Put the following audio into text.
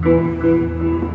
Música